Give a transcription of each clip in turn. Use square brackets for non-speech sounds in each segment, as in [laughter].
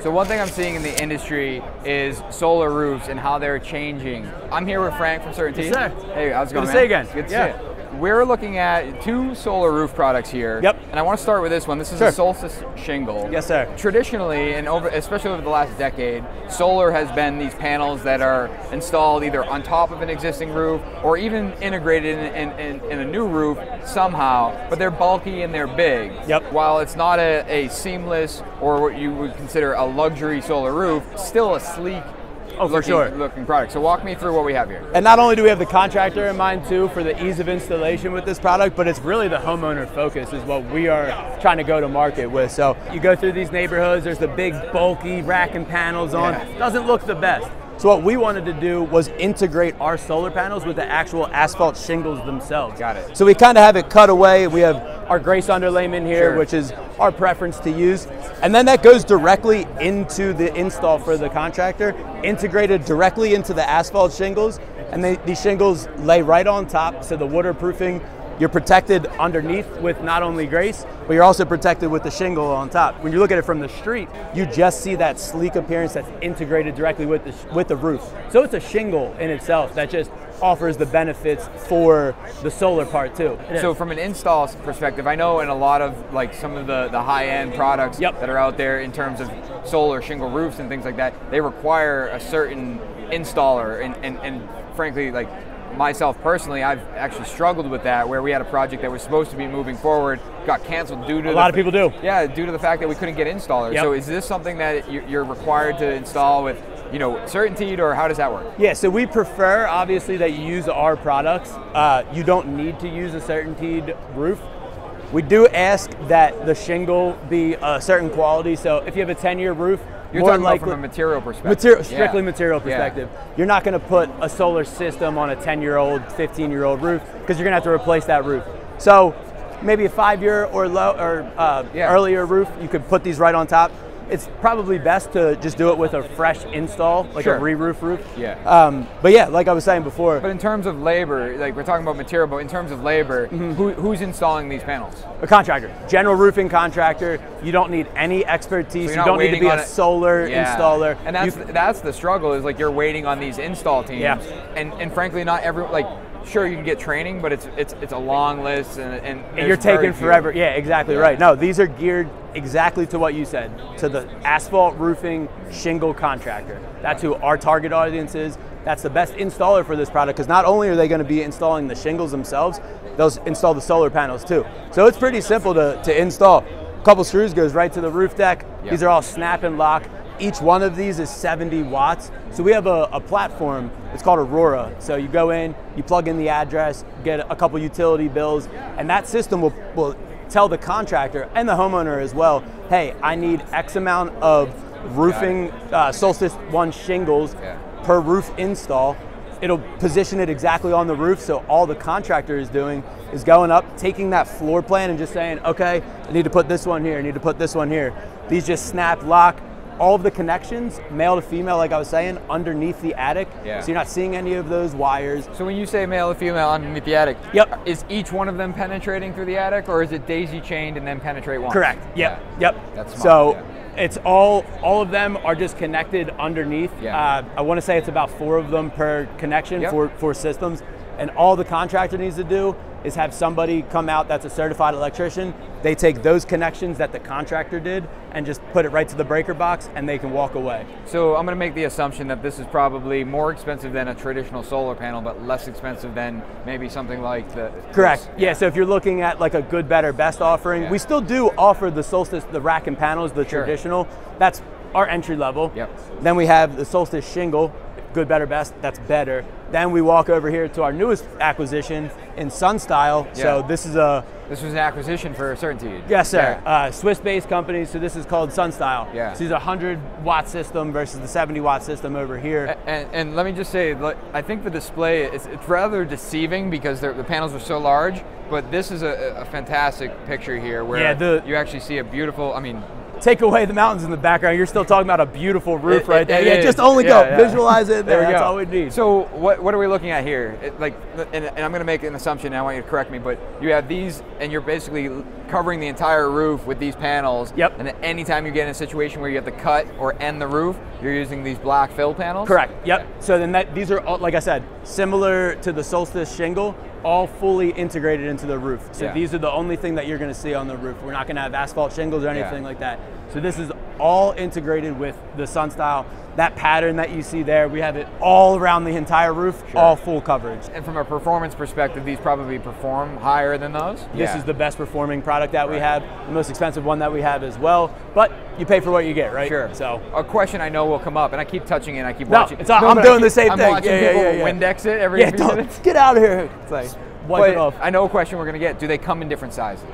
So one thing I'm seeing in the industry is solar roofs and how they're changing. I'm here with Frank from CertainTeed. Yes, sir. Hey, how's it going, Good to man? see you again. Good to Yeah. see you. We're looking at two solar roof products here. Yep. And I want to start with this one. This is Sure. a Solstice shingle. Yes, sir. Traditionally, and over, especially over the last decade, solar has been these panels that are installed either on top of an existing roof or even integrated in, in, in, in a new roof somehow, but they're bulky and they're big. Yep. While it's not a, a seamless or what you would consider a luxury solar roof, still a sleek Oh, for sure. looking product. So walk me through what we have here. And not only do we have the contractor in mind too for the ease of installation with this product, but it's really the homeowner focus is what we are trying to go to market with. So you go through these neighborhoods, there's the big bulky rack and panels on. Yeah. Doesn't look the best. So what we wanted to do was integrate our solar panels with the actual asphalt shingles themselves. Got it. So we kind of have it cut away. We have our Grace underlayment here, Sure. which is our preference to use. And then that goes directly into the install for the contractor, integrated directly into the asphalt shingles. And they, these shingles lay right on top, so the waterproofing, you're protected underneath with not only Grace, but you're also protected with the shingle on top. When you look at it from the street, you just see that sleek appearance that's integrated directly with the, sh- with the roof. So it's a shingle in itself that just offers the benefits for the solar part too. So from an install perspective, I know in a lot of like some of the, the high-end products Yep. that are out there in terms of solar shingle roofs and things like that, they require a certain installer and, and, and frankly like myself personally, I've actually struggled with that where we had a project that was supposed to be moving forward, got canceled due to A the lot of people do. Yeah, due to the fact that we couldn't get installers. Yep. So is this something that you- you're required to install with, you know, CertainTeed or how does that work? Yeah, so we prefer obviously that you use our products. Uh, you don't need to use a certainteed roof. We do ask that the shingle be a certain quality. So if you have a 10 year roof, You're more talking about likely, from a material perspective. Material, Yeah. strictly material Yeah. perspective. You're not going to put a solar system on a 10 year old, 15 year old roof because you're going to have to replace that roof. So maybe a five year or low or uh, Yeah. earlier roof, you could put these right on top. It's probably best to just do it with a fresh install, like Sure. a re-roof roof. Yeah. Um, but yeah, like I was saying before, But in terms of labor, like we're talking about material, but in terms of labor, Mm-hmm. who, who's installing these panels? a contractor, general roofing contractor, you don't need any expertise. So you don't need to be on a solar Yeah. installer. And that's You- that's the struggle is like you're waiting on these install teams. Yeah. And and frankly, not every like sure you can get training, but it's it's it's a long list and and, and you're taking forever. Yeah, exactly Yeah. right. No, these are geared exactly to what you said, to the asphalt roofing shingle contractor. That's who our target audience is. That's the best installer for this product because not only are they going to be installing the shingles themselves, they'll install the solar panels too. So it's pretty simple to, to install. A couple screws goes right to the roof deck. Yeah. These are all snap and lock. Each one of these is 70 watts. So we have a, a platform, it's called Aurora. So you go in, you plug in the address, get a couple utility bills, and that system will, will tell the contractor and the homeowner as well, hey, I need X amount of roofing uh, Solstice 1 shingles Yeah. per roof install. It'll position it exactly on the roof, so all the contractor is doing is going up, taking that floor plan and just saying, okay, I need to put this one here, I need to put this one here. These just snap, lock, all of the connections, male to female, like I was saying, underneath the attic. Yeah. So you're not seeing any of those wires. So when you say male to female underneath the attic, Yep. is each one of them penetrating through the attic, or is it daisy chained and then penetrate one? Correct. Yep. Yeah. Yep. That's smart, so yeah. it's all all of them are just connected underneath. Yeah. Uh, I want to say it's about four of them per connection Yep. for for systems, and all the contractor needs to do is have somebody come out that's a certified electrician. They take those connections that the contractor did and just put it right to the breaker box, and they can walk away. So I'm going to make the assumption that this is probably more expensive than a traditional solar panel, but less expensive than maybe something like the. Correct. this. Yeah. So if you're looking at like a good, better, best offering, Yeah. we still do offer the Solstice, the rack and panels, the Sure. traditional. That's our entry level. Yep. Then we have the Solstice shingle, good, better, best. That's better. Then we walk over here to our newest acquisition in Sun Style. So this is a This was an acquisition for CertainTeed. yes, sir. Yeah. Uh, Swiss-based company. So this is called Sun Style. Yeah. So these are 100 watt system versus the 70 watt system over here. And, and let me just say, I think the display is it's rather deceiving because the panels are so large. But this is a, a fantastic picture here, where Yeah, the- you actually see a beautiful. I mean, take away the mountains in the background, you're still talking about a beautiful roof It- right it- there. it yeah, is. just only Yeah, go yeah. visualize it. [laughs] There, we that's go. all we need. So what, what are we looking at here? It, like, and, and I'm going to make an assumption. And I want you to correct me, but you have these, and you're basically covering the entire roof with these panels. Yep. And then anytime you get in a situation where you have to cut or end the roof, you're using these black fill panels. Correct. Yep. So then that these are all, like I said, similar to the Solstice shingle, all fully integrated into the roof. So Yeah. these are the only thing that you're going to see on the roof. We're not going to have asphalt shingles or anything Yeah. like that. So this is all integrated with the Sun Style. That pattern that you see there, we have it all around the entire roof, Sure. all full coverage. And from a performance perspective, these probably perform higher than those. This Yeah. is the best performing product that we have, the most expensive one that we have as well. But you pay for what you get, right? Sure. So a question I know will come up, and I keep touching it. and I keep No, watching. it's all- No, I'm doing the same I'm thing. watching Yeah, people yeah, yeah. Windex it every yeah, don't minutes. get out of here. It's like wipe it off. I know a question we're going to get. Do they come in different sizes?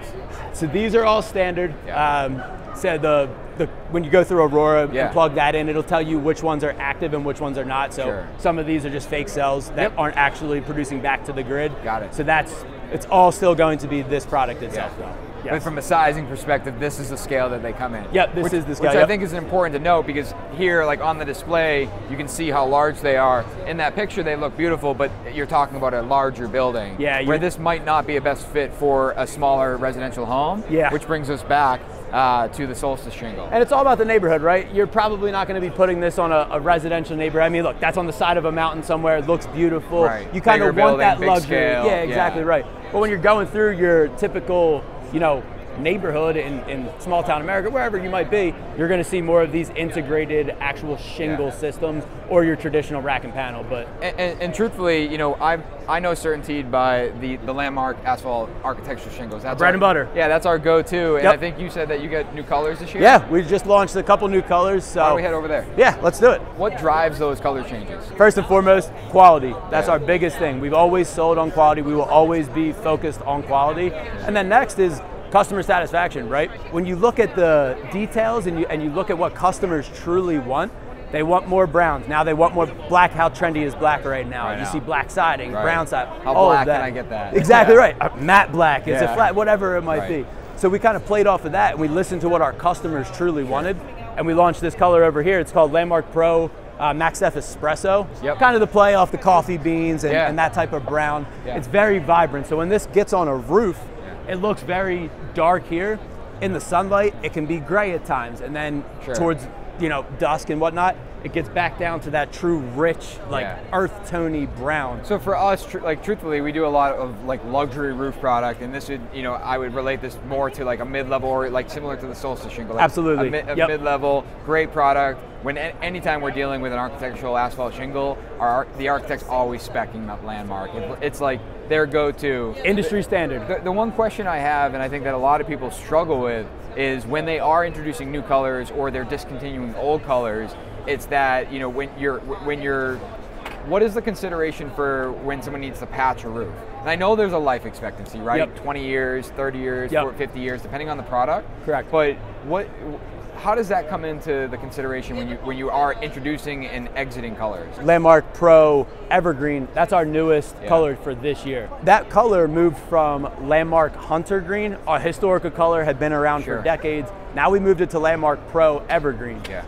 So these are all standard. Yeah. Um, so the, the when you go through Aurora Yeah. and plug that in, it'll tell you which ones are active and which ones are not. So Sure. some of these are just fake cells that Yep. aren't actually producing back to the grid. Got it. So that's it's all still going to be this product itself, Yeah. though. But from a sizing perspective, this is the scale that they come in. Yep, this which, is the scale, Which I think is important to note because here, like on the display, you can see how large they are. In that picture, they look beautiful, but you're talking about a larger building. Yeah, Where this might not be a best fit for a smaller residential home. Yeah. Which brings us back uh, to the Solstice shingle. And it's all about the neighborhood, right? You're probably not going to be putting this on a, a residential neighborhood. I mean, look, that's on the side of a mountain somewhere. It looks beautiful. Right. You kind of want that building, big luxury. scale. Yeah, exactly Yeah. right. But when you're going through your typical, you know, neighborhood in, in small town America, wherever you might be, you're going to see more of these integrated actual shingle Yeah. systems or your traditional rack and panel. But And, and, and truthfully, you know, I I know Certainteed by the, the landmark asphalt architecture shingles. That's Bread our- and butter. Yeah, that's our go-to. And Yep. I think you said that you get new colors this year. yeah, we just launched a couple new colors. So Why don't we head over there? yeah, let's do it. What drives those color changes? First and foremost, quality. That's Yeah. our biggest thing. We've always sold on quality. We will always be focused on quality. And then next is customer satisfaction, right? When you look at the details and you and you look at what customers truly want, they want more browns. Now they want more black. How trendy is black right now? Right you now. see black siding, Right. brown siding. How all black of that. can I get that? Exactly Yeah. right. Uh, matte black. Is Yeah. it flat? Whatever it might Right. be. So we kind of played off of that and we listened to what our customers truly wanted. And we launched this color over here. It's called Landmark Pro uh, Max Def Espresso. Yep. Kind of the play off the coffee beans and, Yeah. and that type of brown. Yeah. It's very vibrant. So when this gets on a roof, it looks very dark here. In the sunlight, it can be gray at times. And then Sure. towards you know dusk and whatnot, it gets back down to that true rich, like Yeah. earth tony brown. So for us, tr- like truthfully, we do a lot of like luxury roof product, and this would, you know, I would relate this more to like a mid-level or like similar to the Solstice shingle. Like Absolutely. a, mi- a Yep. mid-level, great product. When a- anytime we're dealing with an architectural asphalt shingle, our ar- the architect's always specing that landmark. It, it's like their go-to. Industry standard. The, the one question I have, and I think that a lot of people struggle with, is when they are introducing new colors or they're discontinuing old colors. It's that you know when you're when you're what is the consideration for when someone needs to patch a roof? And I know there's a life expectancy, right? Yep. 20 years, 30 years, Yep. 40, 50 years, depending on the product. Correct. But what? How does that come into the consideration when you when you are introducing and exiting colors? Landmark Pro Evergreen. That's our newest Yeah. color for this year. That color moved from Landmark Hunter Green, a historical color had been around Sure. for decades. Now we moved it to Landmark Pro Evergreen. Yeah.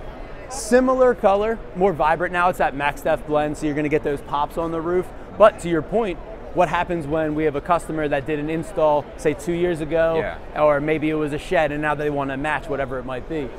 Similar color, more vibrant now. It's that Max Def blend, so you're going to get those pops on the roof. But to your point, what happens when we have a customer that did an install, say two years ago, Yeah. or maybe it was a shed, and now they want to match whatever it might be.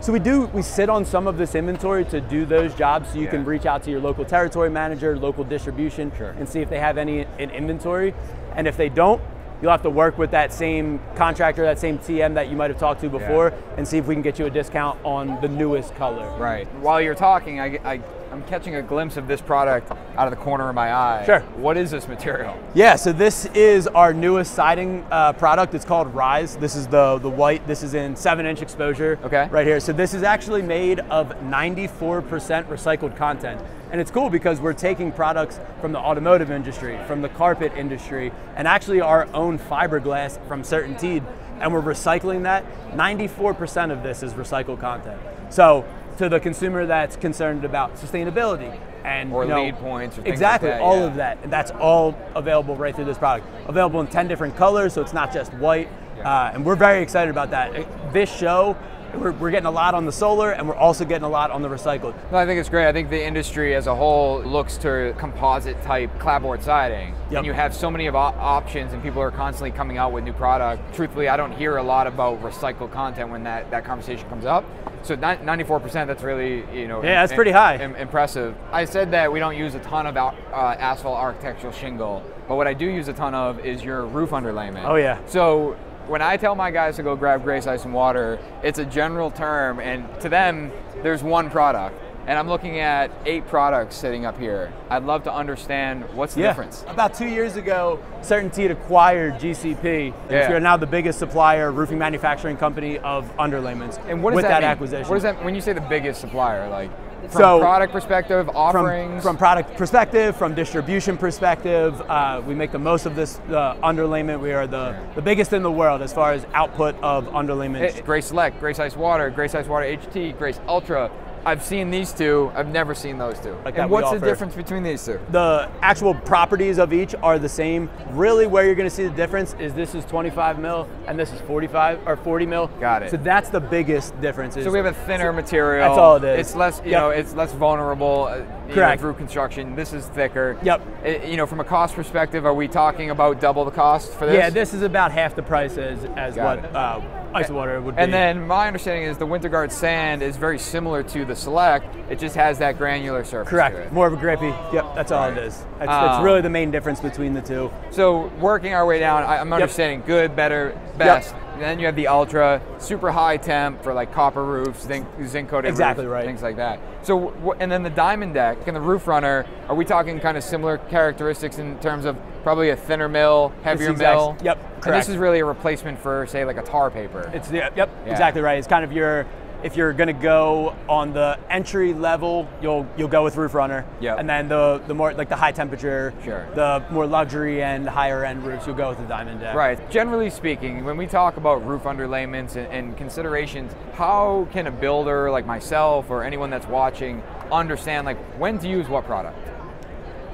So we do we sit on some of this inventory to do those jobs, so you can reach out to your local territory manager, local distribution, Sure. and see if they have any in inventory. And if they don't, you'll have to work with that same contractor, that same TM that you might have talked to before, and see if we can get you a discount on the newest color. Right. While you're talking, I, I, I'm catching a glimpse of this product out of the corner of my eye. Sure. What is this material? Yeah, so this is our newest siding uh, product. It's called Rise. This is the the white. This is in seven inch exposure. Okay. Right here. So this is actually made of 94% recycled content, and it's cool because we're taking products from the automotive industry, from the carpet industry, and actually our own fiberglass from Certainteed, and we're recycling that. 94% of this is recycled content. So to the consumer that's concerned about sustainability and Or you know, LEED points or things like exactly that, all yeah. of that. And that's all available right through this product. Available in 10 different colors, so it's not just white. Yeah. Uh, and we're very excited about that. This show, we're, we're getting a lot on the solar, and we're also getting a lot on the recycled. No, I think it's great. I think the industry as a whole looks to composite type clapboard siding, Yep. and you have so many of op- options, and people are constantly coming out with new product. Truthfully, I don't hear a lot about recycled content when that, that conversation comes up. So ni- 94%, that's really you know Yeah, that's pretty high. im- impressive. I said that we don't use a ton of uh, asphalt architectural shingle, but what I do use a ton of is your roof underlayment. Oh, yeah. So when I tell my guys to go grab Grace Ice and Water, it's a general term, and to them, there's one product. And I'm looking at eight products sitting up here. I'd love to understand what's the difference. About two years ago, CertainTeed acquired GCP, which Yeah. we are now the biggest supplier, roofing manufacturing company of underlayments. And what does with that, that, mean? acquisition? What does that when you say the biggest supplier? Like from So- product perspective, offerings. from product perspective, from distribution perspective, uh, we make the most of this uh, underlayment. We are the, the biggest in the world as far as output of underlayment. Grace Select, Grace Ice Water, Grace Ice Water HT, Grace Ultra. I've seen these two. I've never seen those two. Like and what's the difference between these two? the actual properties of each are the same. Really, where you're going to see the difference is this is 25 mil and this is 45 or 40 mil. Got it. So that's the biggest difference. So we have a thinner material. That's all it is. It's less, you Yep. know, it's less vulnerable. Correct. Know, through construction, this is thicker. Yep. Uh, you know, from a cost perspective, are we talking about double the cost for this? Yeah, this is about half the price as, as Got what uh, ice water would be. And then my understanding is the Winterguard sand is very similar to the Select. It just has that granular surface. correct, it. more of a grippy. Yep, that's all it is. That's, Um, that's really the main difference between the two. So working our way down, I, I'm understanding good, better, best. Then you have the Ultra, super high temp for like copper roofs, zinc, zinc coated Exactly roofs, right. things like that. So and then the Diamond Deck and the Roof Runner, are we talking kind of similar characteristics in terms of probably a thinner mil, heavier exact- mil? yep, And correct. this is really a replacement for say like a tar paper. It's the, yep, Yeah. exactly right. It's kind of your if you're going to go on the entry level, you'll you'll go with Roof Runner. Yep. And then the the more like the high temperature, Sure. the more luxury and higher end roofs, you'll go with the Diamond Deck. Right. Generally speaking, when we talk about roof underlayments and, and considerations, how can a builder like myself or anyone that's watching understand like when to use what product?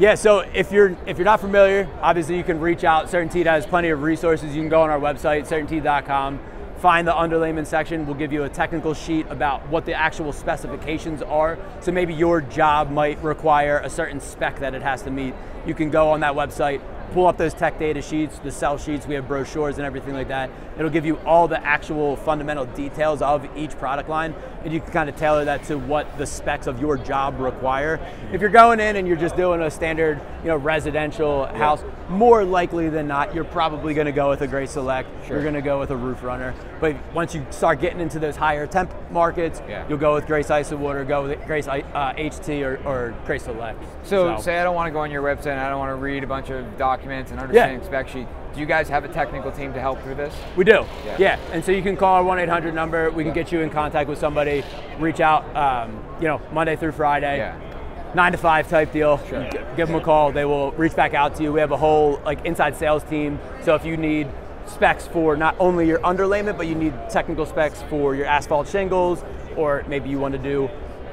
Yeah, so if you're if you're not familiar, obviously you can reach out. CertainTeed has plenty of resources. You can go on our website, certainteed.com, find the underlayment section. We'll give you a technical sheet about what the actual specifications are. So maybe your job might require a certain spec that it has to meet. You can go on that website, pull up those tech data sheets, the cell sheets, we have brochures and everything like that. It'll give you all the actual fundamental details of each product line, and you can kind of tailor that to what the specs of your job require. If you're going in and you're just doing a standard, you know, residential house, more likely than not, you're probably going to go with a Grace Select. Sure. You're going to go with a Roof Runner. But once you start getting into those higher temp markets, Yeah. you'll go with Grace Ice and Water, go with Grace uh, HT or, or Grace Select. So, say I don't want to go on your website and I don't want to read a bunch of documents and understand spec sheet. Do you guys have a technical team to help through this? We do. Yeah. Yeah. And so you can call our 1 800 number. We can get you in contact with somebody. Reach out, um, you know, Monday through Friday. Yeah. Nine to five type deal. Sure. G- Give them a call. They will reach back out to you. We have a whole like inside sales team. So if you need specs for not only your underlayment, but you need technical specs for your asphalt shingles, or maybe you want to do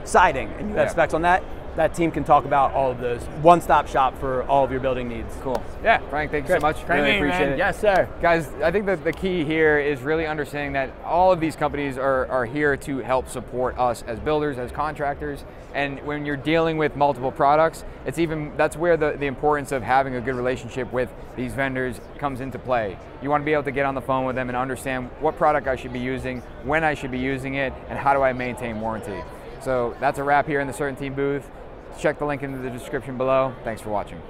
siding and you have Yeah. specs on that, that team can talk about all of those. One stop shop for all of your building needs. Cool. Yeah. Frank, thank you Great. so much. Great really appreciate man. it. Yes, sir. Guys, I think that the key here is really understanding that all of these companies are, are here to help support us as builders, as contractors. And when you're dealing with multiple products, it's even that's where the, the importance of having a good relationship with these vendors comes into play. You want to be able to get on the phone with them and understand what product I should be using, when I should be using it, and how do I maintain warranty. So that's a wrap here in the CertainTeed booth. Check the link in the description below. Thanks for watching.